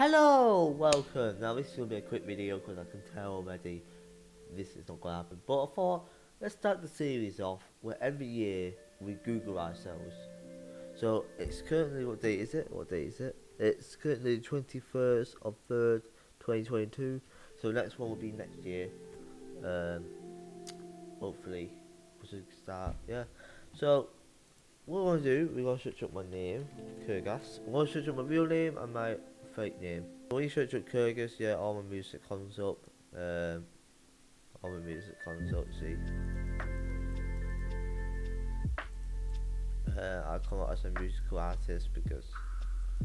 Hello, welcome. Now this to be a quick video because I can tell already this is not going to happen. But I thought, let's start the series off where every year we Google ourselves. So it's currently, what date is it? What date is it? It's currently the 21st of 3rd, 2022. So next one will be next year. Um, hopefully, we start, yeah. So, what we're going to do, we're going to search up my name, Kurrgas. I'm going to search up my real name and my fake name. When you search up Kurrgas, yeah, all my music comes up. Um, all my music comes up, see. Uh, I come out as a musical artist because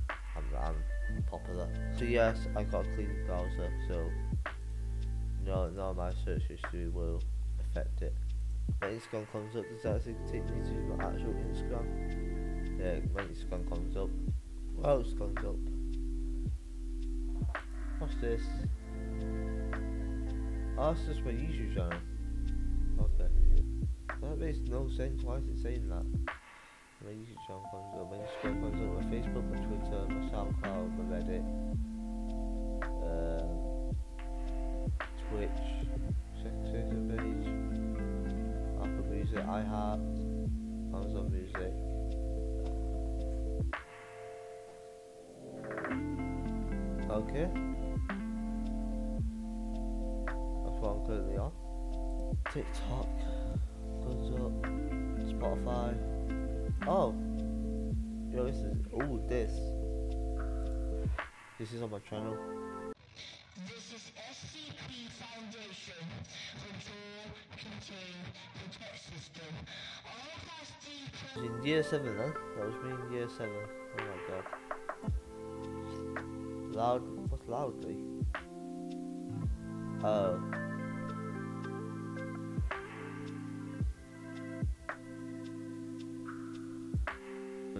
I'm, I'm popular. So yes, I got a clean browser, so no, no, my search history will affect it. My Instagram comes up, does that actually take me to my actual Instagram? Yeah, my Instagram comes up. What else comes up? What's this? Oh, that's just my YouTube channel. Okay. That makes no sense. Why is it saying that? My YouTube channel comes up. My Instagram comes up. My Facebook, my Twitter, my SoundCloud, my Reddit, um, Twitch, Section page, Apple Music, iHeart, Amazon Music. Okay. Currently on. TikTok goes up. Spotify. Oh. Yo, this is. Oh, this. This is on my channel. This is SCP Foundation Control, Contain, Protect System. All Class in year 7 then. That was me in year 7. Oh my god. Loud. What's loudly? Oh. Uh,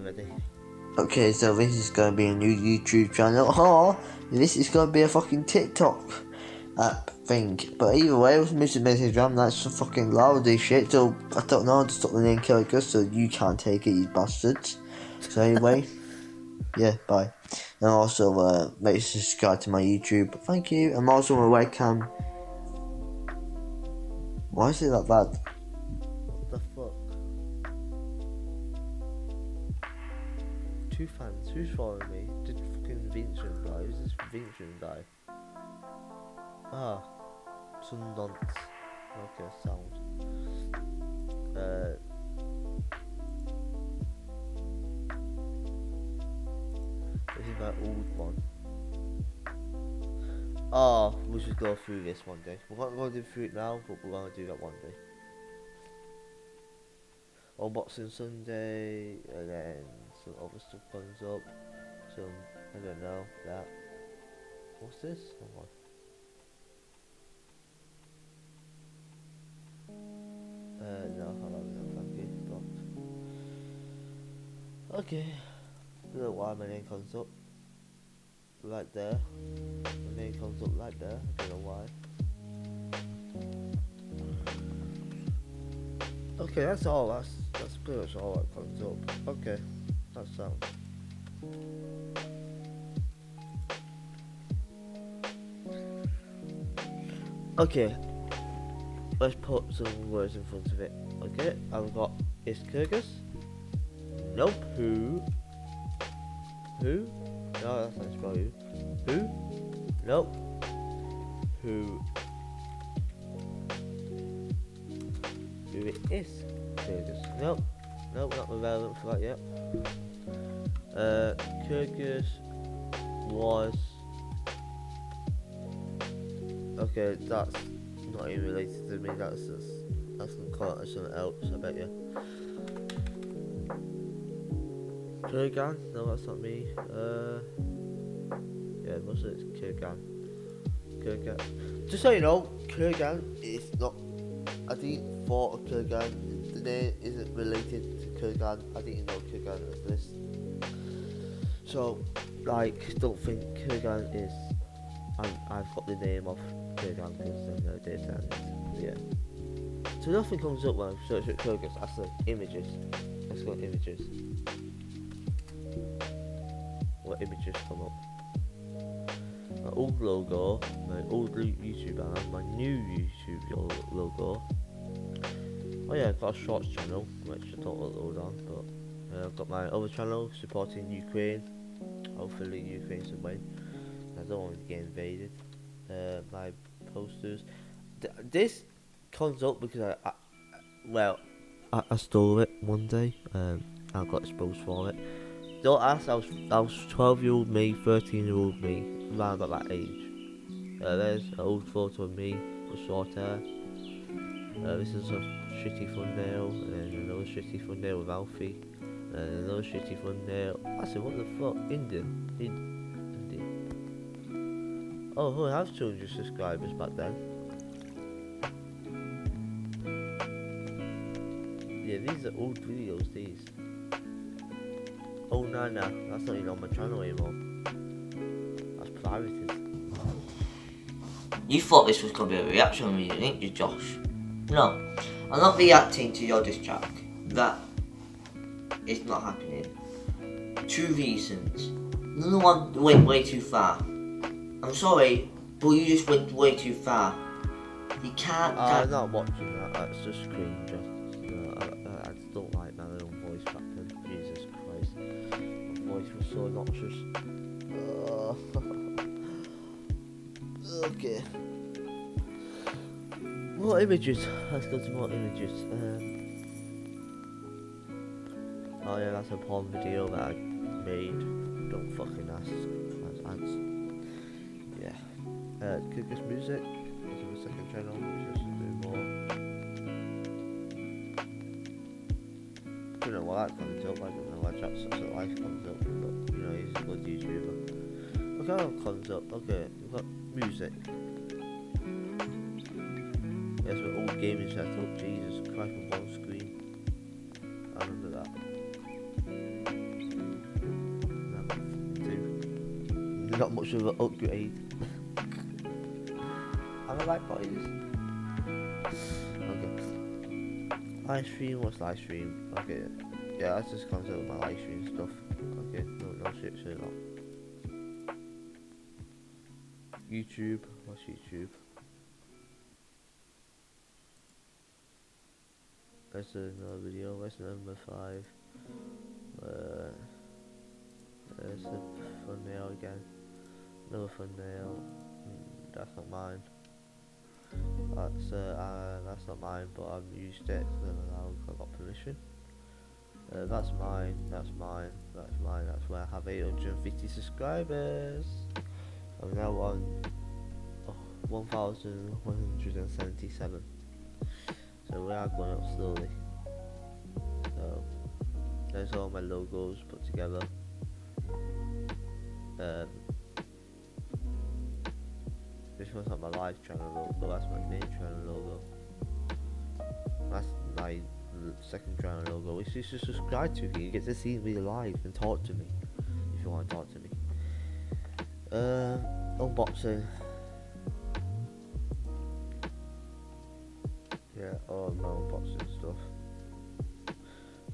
Ready? Okay, so this is gonna be a new YouTube channel. Oh, this is gonna be a fucking TikTok app thing. But either way, with Mr. Instagram, that's so fucking loud as shit. So I don't know, just stop the name Killikus so you can't take it, you bastards. So anyway, yeah, bye. And also, uh, make sure to subscribe to my YouTube. Thank you. I'm also on my webcam. Why is it that bad? Two fans. Who's following me? Did fucking Vincent die? Who's this Vincent die? Ah, some nonce. Okay, sound. Uh. This is my old one. Oh, we should go through this one day. We're not going to do through it now, but we're going to do that one day. Unboxing Sunday, and then some other stuff comes up. Some, I don't know, that. What's this? Hold on. Uh, no, hold on, no, thank you, blocked. Okay, I don't know why my name comes up. Right there. My name comes up right there, I don't know why. Okay, that's all. That's that's pretty much all that comes up. Okay, Okay, let's put some words in front of it. Okay, I've got is Kurrgas. Nope. Who? Who? No, that's not spell who. Who? Nope. Who? Who it is? Kurrgas. Nope. Nope, not relevant for that yet. Uh, Kurrgas was. Okay, that's not even related to me. That's just that's call it something else. I bet you. Kurgan? No, that's not me. Uh, yeah, most of it's Kurgan. Kurgan. Just so you know, Kurgan is not. I didn't thought. Name isn't related to Kurgan. I didn't know Kurgan was this. So, like, don't think Kurgan is. I'm, I've got the name of Kurgan because I know and yeah. So nothing comes up when I search at Kurgan. That's the images. Let's go images. What images come up? my old logo, my old YouTube and my new YouTube logo. Oh yeah, I've got a shorts channel, which I don't upload on, but uh, I've got my other channel supporting Ukraine. Hopefully Ukraine will win. I don't want to get invaded. Uh, my posters. Th this comes up because I, I well, I, I, stole it one day. Um, I got exposed for it. Don't ask. I was I was 12 year old me, 13 year old me, around about that age. Uh, there's an old photo of me with short hair. Uh, this is a shitty thumbnail, uh, and then another shitty thumbnail with Alfie, and another shitty thumbnail. I said, what the fuck? Indian? Indian. Oh, I have 200 subscribers back then. Yeah, these are old videos, these. Oh, no, no, that's not even on my channel anymore. That's priorities. You thought this was going to be a reaction video, didn't you, Josh? No, I'm not reacting to your diss track. That is not happening. Two reasons. Number one went way too far. I'm sorry, but you just went way too far. You can't. I'm not watching that. That's just cringe. Uh, I, I, just don't like my own voice back then. Jesus Christ, my voice was so obnoxious. Uh, okay. More images. Let's go to more images. Um, oh yeah, that's a porn video that I made. Don't fucking ask. That's ads. Yeah. Uh, Kurrgas Music. This is the second channel. Just do more. I don't know why that comes up. I don't know why Jack Sucks at Life comes up. But, you know, he's a good YouTuber. What kind of comes up? Okay, we've got music. Yes, we're all gaming setup. Jesus Christ, on one screen. I remember that. No, Not much of an upgrade. Am I right, boys? Okay. Live stream, what's live stream? Okay. Yeah, that's just of my live stream stuff. Okay, no, no shit, shit, not. YouTube, what's YouTube? That's another video. That's number five. Uh, there's a thumbnail again. Another thumbnail. Mm, that's not mine. That's uh, uh, that's not mine, but I've used it because i got permission. Uh, that's mine. That's mine. That's mine. That's where I have 850 subscribers. I'm now on oh, 1,177. So we are going up slowly. So there's all my logos put together. Um, this one's not my live channel logo, that's my main channel logo. That's my second channel logo, which you should subscribe to. You get to see me live and talk to me if you want to talk to me. Uh, unboxing.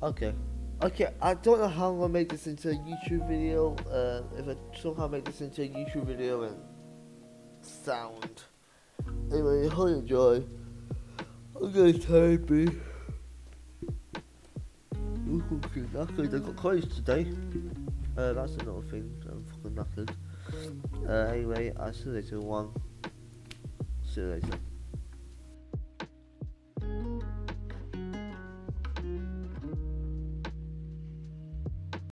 Okay. Okay, I don't know how I'm gonna make this into a YouTube video. Uh, if I somehow make this into a YouTube video and sound. Anyway, hope you enjoy. I'm gonna type. Ooh, fucking knackered. I got closed today. Uh, that's another thing. I'm fucking knackered. Uh, anyway, I'll see you later. One. See you later.